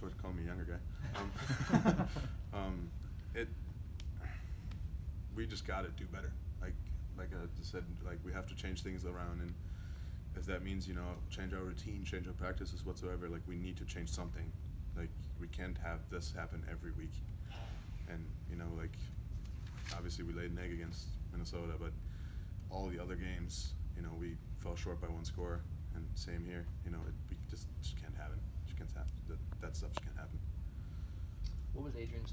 Thanks for calling me a younger guy. Um, um, it, we just gotta do better. Like, like I just said, like, we have to change things around and if that means, you know, change our routine, change our practices whatsoever, like, we need to change something. Like, we can't have this happen every week. And, you know, like, obviously we laid an egg against Minnesota, but all the other games, you know, we fell short by one score, and same here. You know, it, we just, just can't have it. Just can't happen. That, that stuff can't happen. What was Adrian's